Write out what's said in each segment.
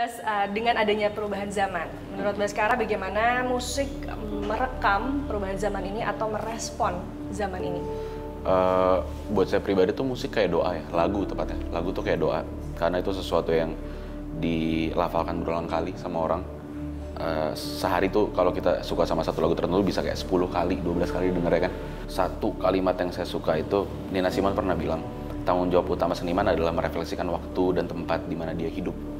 Bas, uh, dengan adanya perubahan zaman, menurut Baskara bagaimana musik merekam perubahan zaman ini atau merespon zaman ini? Uh, buat saya pribadi tuh musik kayak doa ya, lagu tepatnya. Lagu tuh kayak doa, karena itu sesuatu yang dilafalkan berulang kali sama orang. Uh, sehari tuh kalau kita suka sama satu lagu tertentu bisa kayak 10 kali, 12 kali denger ya kan. Satu kalimat yang saya suka itu, Nina Simon pernah bilang, tanggung jawab utama seniman adalah merefleksikan waktu dan tempat di mana dia hidup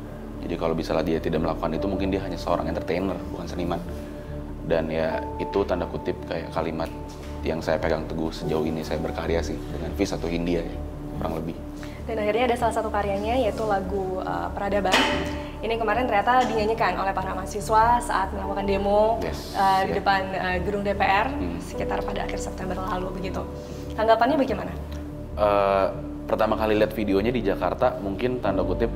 jadi kalau misalnya dia tidak melakukan itu mungkin dia hanya seorang entertainer, bukan seniman. Dan ya itu tanda kutip kayak kalimat yang saya pegang teguh sejauh ini saya berkarya sih dengan Vis atau Hindia ya, kurang lebih. Dan akhirnya ada salah satu karyanya yaitu lagu uh, Peradaban. Ini kemarin ternyata dinyanyikan oleh para mahasiswa saat melakukan demo yes, uh, di depan uh, gedung DPR hmm. sekitar pada akhir September lalu begitu. Tanggapannya bagaimana? Uh, pertama kali lihat videonya di Jakarta mungkin tanda kutip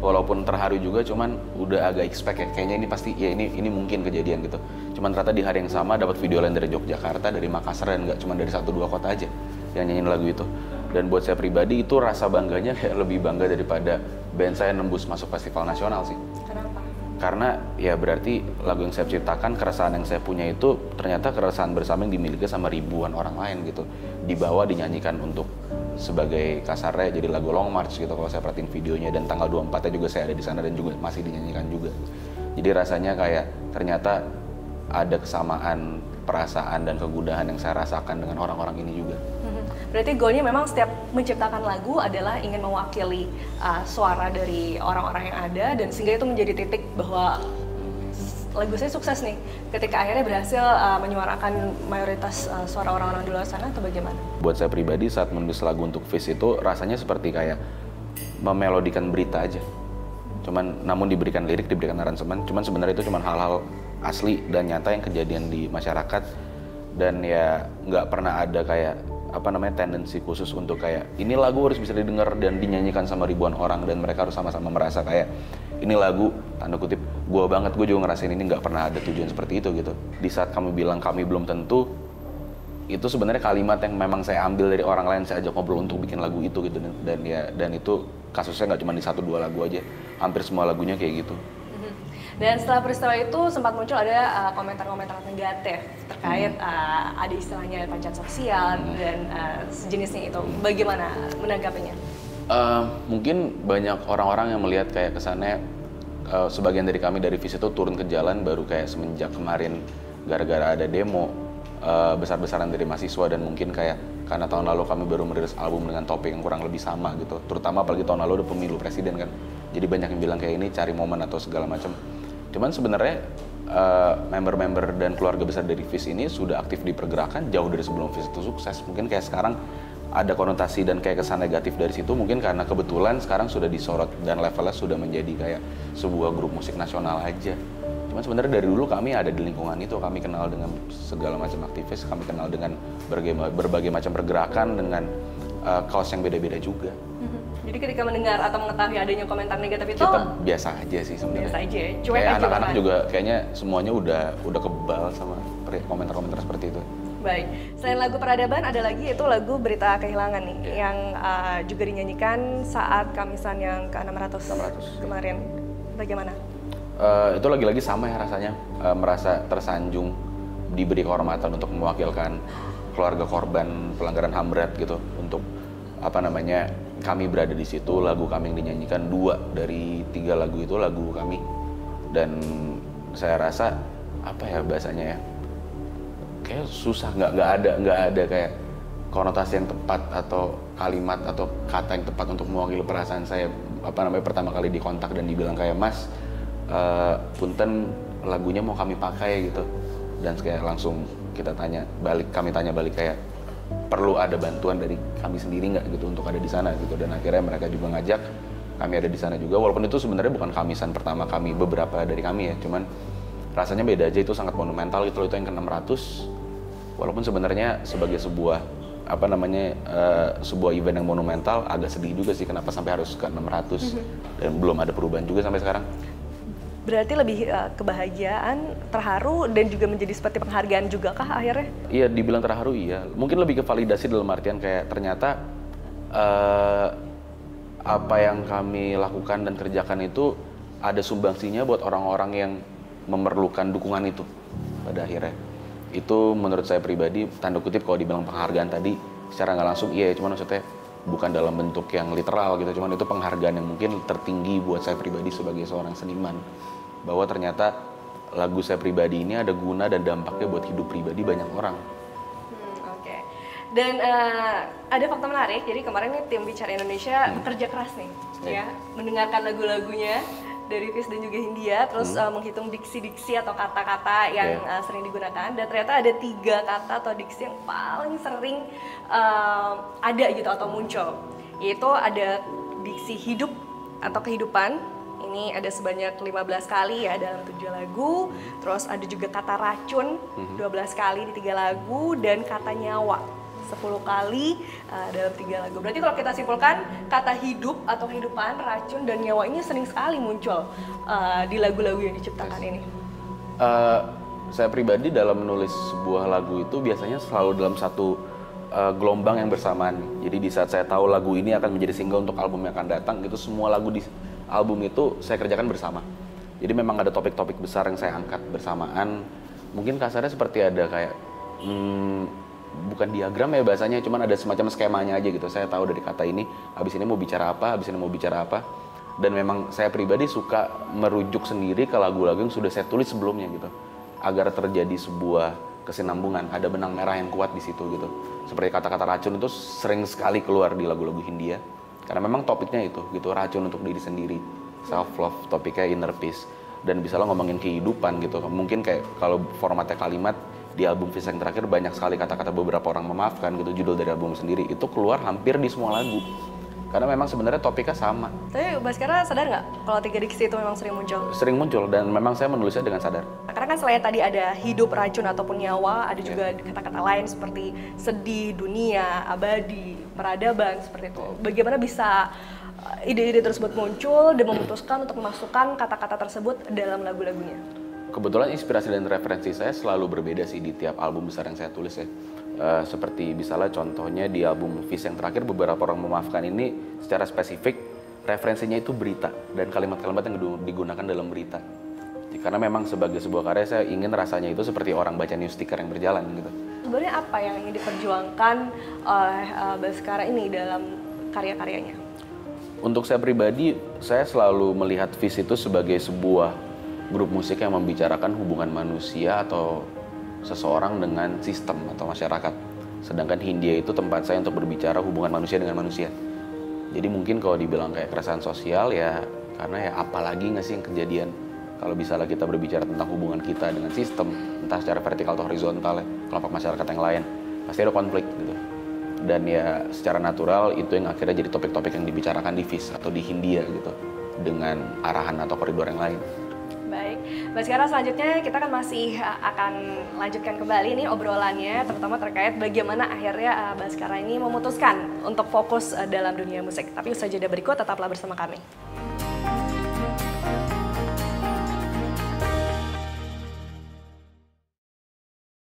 walaupun terharu juga cuman udah agak expect ya. Kayaknya ini pasti ya ini ini mungkin kejadian gitu. Cuman ternyata di hari yang sama dapat video lain dari Yogyakarta dari Makassar dan nggak cuma dari satu dua kota aja yang nyanyiin lagu itu. Dan buat saya pribadi itu rasa bangganya kayak lebih bangga daripada band saya nembus masuk festival nasional sih. Kenapa? Karena ya berarti lagu yang saya ciptakan keresahan yang saya punya itu ternyata keresahan bersama yang dimiliki sama ribuan orang lain gitu. Dibawa dinyanyikan untuk sebagai kasarnya jadi lagu Long March gitu kalau saya perhatiin videonya dan tanggal 24 nya juga saya ada di sana dan juga masih dinyanyikan juga. Jadi rasanya kayak ternyata ada kesamaan perasaan dan kegudahan yang saya rasakan dengan orang-orang ini juga. Mhm. Berarti goalnya memang setiap menciptakan lagu adalah ingin mewakili uh, suara dari orang-orang yang ada dan sehingga itu menjadi titik bahwa lagu saya sukses nih ketika akhirnya berhasil uh, menyuarakan mayoritas uh, suara orang-orang di luar sana atau bagaimana? Buat saya pribadi saat menulis lagu untuk Fish itu rasanya seperti kayak memelodikan berita aja. Cuman namun diberikan lirik, diberikan aransemen, cuman sebenarnya itu cuma hal-hal asli dan nyata yang kejadian di masyarakat dan ya nggak pernah ada kayak apa namanya tendensi khusus untuk kayak ini lagu harus bisa didengar dan dinyanyikan sama ribuan orang dan mereka harus sama-sama merasa kayak ini lagu tanda kutip gue banget gue juga ngerasain ini nggak pernah ada tujuan seperti itu gitu di saat kami bilang kami belum tentu itu sebenarnya kalimat yang memang saya ambil dari orang lain saya ajak ngobrol untuk bikin lagu itu gitu dan, dan ya dan itu kasusnya nggak cuma di satu dua lagu aja hampir semua lagunya kayak gitu mm-hmm. dan setelah peristiwa itu sempat muncul ada uh, komentar-komentar negatif terkait hmm. uh, ada istilahnya pancat sosial hmm. dan uh, sejenisnya itu. Bagaimana menanggapinya? Uh, mungkin banyak orang-orang yang melihat kayak kesannya uh, sebagian dari kami dari visi itu turun ke jalan baru kayak semenjak kemarin gara-gara ada demo uh, besar-besaran dari mahasiswa dan mungkin kayak karena tahun lalu kami baru merilis album dengan topik yang kurang lebih sama gitu. Terutama apalagi tahun lalu ada pemilu presiden kan. Jadi banyak yang bilang kayak ini cari momen atau segala macam. Cuman sebenarnya uh, member-member dan keluarga besar dari FIS ini sudah aktif di pergerakan jauh dari sebelum FIS itu sukses. Mungkin kayak sekarang ada konotasi dan kayak kesan negatif dari situ mungkin karena kebetulan sekarang sudah disorot dan levelnya sudah menjadi kayak sebuah grup musik nasional aja. Cuman sebenarnya dari dulu kami ada di lingkungan itu, kami kenal dengan segala macam aktivis, kami kenal dengan berbagai, berbagai macam pergerakan dengan uh, kaos yang beda-beda juga. Mm-hmm. Jadi ketika mendengar atau mengetahui adanya komentar negatif itu kita biasa aja sih sebenarnya. Biasa aja, ya? cuek kayak anak-anak juga kayaknya semuanya udah udah kebal sama komentar-komentar seperti itu. Baik, selain lagu peradaban ada lagi itu lagu berita kehilangan nih yeah. yang uh, juga dinyanyikan saat Kamisan yang ke-600 kemarin. Bagaimana? Uh, itu lagi-lagi sama ya rasanya uh, merasa tersanjung diberi kehormatan untuk mewakilkan keluarga korban pelanggaran HAM berat gitu untuk apa namanya kami berada di situ lagu kami yang dinyanyikan dua dari tiga lagu itu lagu kami dan saya rasa apa ya bahasanya ya kayak susah. Nggak nggak ada nggak ada kayak konotasi yang tepat atau kalimat atau kata yang tepat untuk mewakili perasaan saya. Apa namanya pertama kali dikontak dan dibilang kayak mas uh, punten lagunya mau kami pakai gitu. Dan kayak langsung kita tanya balik kami tanya balik kayak perlu ada bantuan dari kami sendiri nggak gitu untuk ada di sana? Gitu. Dan akhirnya mereka juga ngajak kami ada di sana juga. Walaupun itu sebenarnya bukan kamisan pertama kami beberapa dari kami ya. Cuman rasanya beda aja itu sangat monumental. Gitu itu yang ke 600 walaupun sebenarnya sebagai sebuah apa namanya uh, sebuah event yang monumental agak sedih juga sih kenapa sampai harus ke 600 mm -hmm. dan belum ada perubahan juga sampai sekarang. Berarti lebih uh, kebahagiaan terharu dan juga menjadi seperti penghargaan juga kah akhirnya? Iya dibilang terharu iya. Mungkin lebih ke validasi dalam artian kayak ternyata uh, apa yang kami lakukan dan kerjakan itu ada sumbangsinya buat orang-orang yang memerlukan dukungan itu pada akhirnya itu menurut saya pribadi tanda kutip kalau dibilang penghargaan tadi secara nggak langsung iya cuman maksudnya bukan dalam bentuk yang literal gitu cuman itu penghargaan yang mungkin tertinggi buat saya pribadi sebagai seorang seniman bahwa ternyata lagu saya pribadi ini ada guna dan dampaknya buat hidup pribadi banyak orang Hmm, Oke. Dan eh, ada fakta menarik. Jadi kemarin nih tim Bicara Indonesia bekerja keras nih, Iya. ya, mendengarkan lagu-lagunya dari Fis dan juga Hindia, terus eh, menghitung diksi-diksi atau kata-kata yang Iya. eh, sering digunakan. Dan ternyata ada tiga kata atau diksi yang paling sering eh, ada gitu atau muncul. Yaitu ada diksi hidup atau kehidupan. Ini ada sebanyak 15 kali ya dalam tujuh lagu. Terus ada juga kata racun 12 kali di tiga lagu dan kata nyawa 10 kali uh, dalam tiga lagu. Berarti kalau kita simpulkan kata hidup atau kehidupan, racun dan nyawa ini sering sekali muncul uh, di lagu-lagu yang diciptakan ini. Eh, saya pribadi dalam menulis sebuah lagu itu biasanya selalu dalam satu eh, gelombang yang bersamaan. Jadi di saat saya tahu lagu ini akan menjadi single untuk album yang akan datang, itu semua lagu di album itu saya kerjakan bersama. Jadi memang ada topik-topik besar yang saya angkat bersamaan. Mungkin kasarnya seperti ada kayak hmm, bukan diagram ya bahasanya, cuman ada semacam skemanya aja gitu. Saya tahu dari kata ini, habis ini mau bicara apa, habis ini mau bicara apa. Dan memang saya pribadi suka merujuk sendiri ke lagu-lagu yang sudah saya tulis sebelumnya gitu agar terjadi sebuah kesinambungan, ada benang merah yang kuat di situ gitu. Seperti kata-kata racun itu sering sekali keluar di lagu-lagu Hindia. Karena memang topiknya itu gitu, racun untuk diri sendiri. Self love, topiknya inner peace. Dan bisa lo ngomongin kehidupan gitu. Mungkin kayak kalau formatnya kalimat di album Fish yang terakhir banyak sekali kata-kata beberapa orang memaafkan gitu judul dari album sendiri itu keluar hampir di semua lagu. Karena memang sebenarnya topiknya sama. Tapi Baskara sadar nggak kalau tiga diksi itu memang sering muncul? Sering muncul dan memang saya menulisnya dengan sadar. Nah, Karena kan selain tadi ada hidup, racun ataupun nyawa, ada juga kata-kata lain seperti sedih, dunia, abadi, peradaban seperti itu. Bagaimana bisa uh, ide-ide tersebut muncul dan memutuskan untuk memasukkan kata-kata tersebut dalam lagu-lagunya? Kebetulan inspirasi dan referensi saya selalu berbeda sih di tiap album besar yang saya tulis ya. Eh, seperti misalnya contohnya di album Fish yang terakhir beberapa orang memaafkan ini secara spesifik referensinya itu berita dan kalimat-kalimat yang digunakan dalam berita. Karena memang sebagai sebuah karya saya ingin rasanya itu seperti orang baca news sticker yang berjalan gitu. Sebenarnya apa yang ingin diperjuangkan oleh uh, Baskara ini dalam karya-karyanya? Untuk saya pribadi, saya selalu melihat Fish itu sebagai sebuah grup musik yang membicarakan hubungan manusia atau seseorang dengan sistem atau masyarakat. Sedangkan Hindia itu tempat saya untuk berbicara hubungan manusia dengan manusia. Jadi mungkin kalau dibilang kayak keresahan sosial ya karena ya apalagi nggak sih yang kejadian kalau misalnya kita berbicara tentang hubungan kita dengan sistem entah secara vertikal atau horizontal ya kelompok masyarakat yang lain pasti ada konflik gitu dan ya secara natural itu yang akhirnya jadi topik-topik yang dibicarakan di FIS atau di Hindia gitu dengan arahan atau koridor yang lain. Mbak sekarang selanjutnya kita kan masih uh, akan lanjutkan kembali nih obrolannya, terutama terkait bagaimana akhirnya uh, Baskara ini memutuskan untuk fokus uh, dalam dunia musik. Tapi usai jeda berikut tetaplah bersama kami.